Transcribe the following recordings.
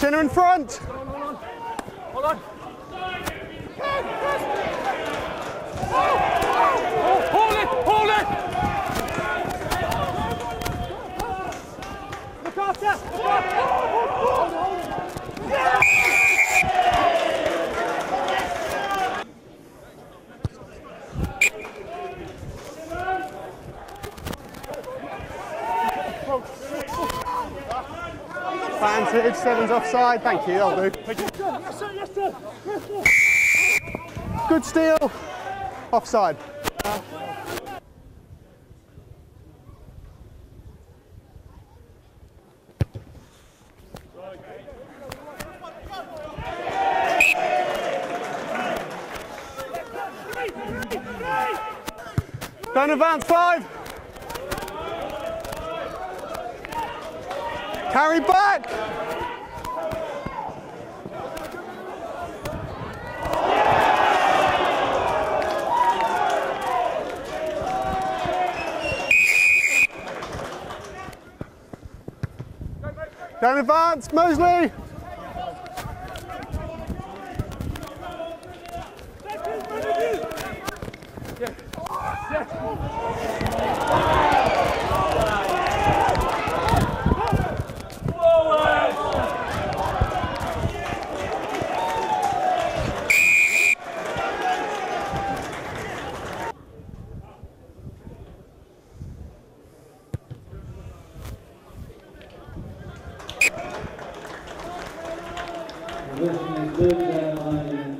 Chinnor in front. Hold on. Hold Vantage, seven's offside. Thank you, that'll do. Yes, sir, yes, sir. Yes, sir. Good steal. Offside. Don't advance, five. Carry back. Don't advance, Moseley. Listening good down line.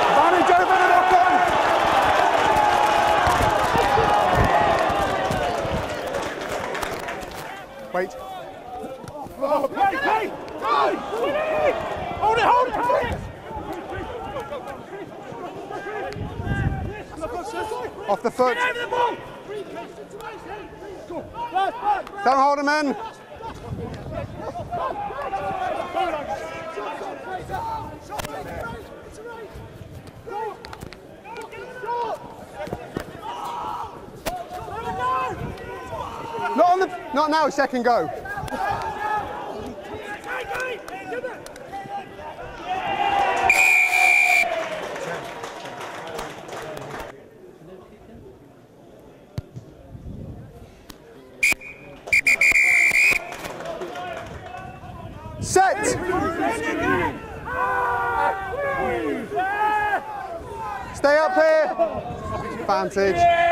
Advantage over the knock on. Wait. Hey, hey! Hey! Hold it, hold it, hold it! Off the foot. Over the ball! Don't hold him in. Not on the. Not now. Second go. Set. Stay up here. Advantage.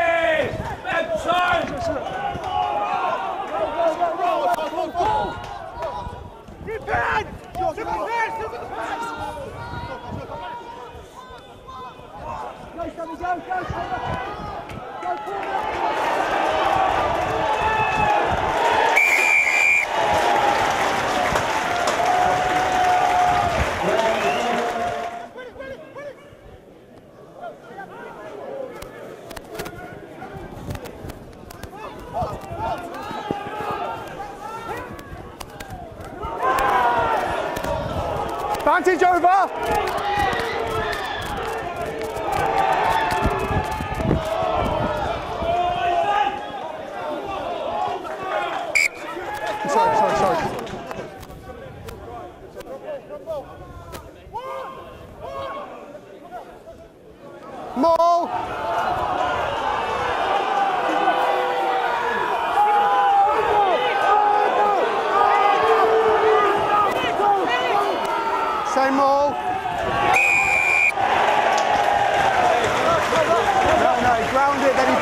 Advantage over.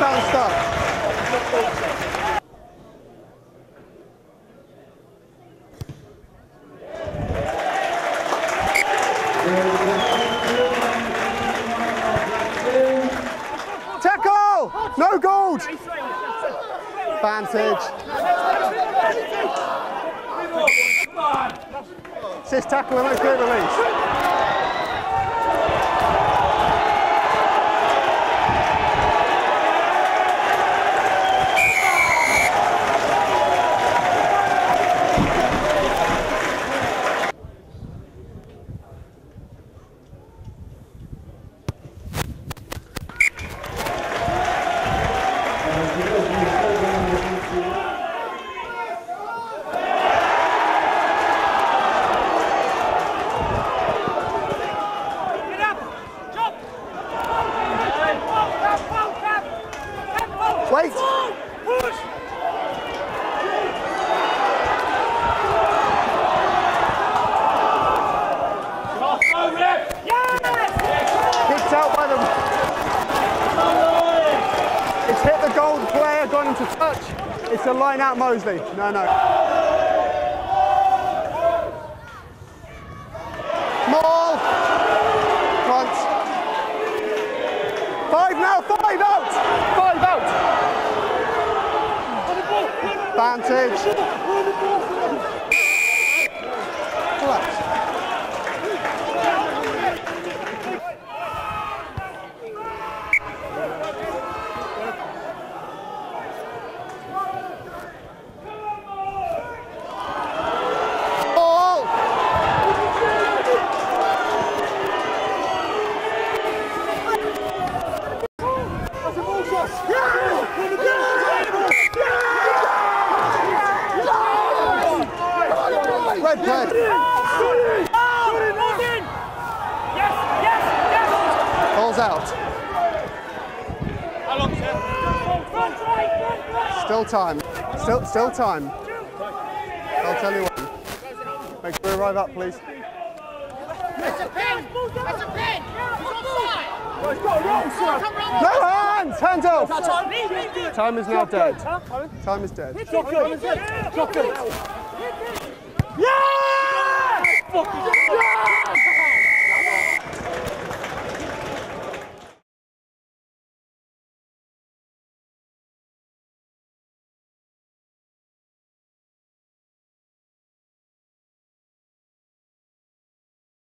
Up. Tackle! No gold! Advantage. Says tackle and no clear release. It's a line out Moseley. No, no. Small. Front. Five now, five out. Five out. Vantage. Relax. Ball. Red play. Balls out. Still time. Still, still time. I'll tell you when. Make sure we arrive up, please. That's a pin! That's a pin! He's offside! Come round! No hands! Hands off! Time is now dead. Time is dead. Yeah!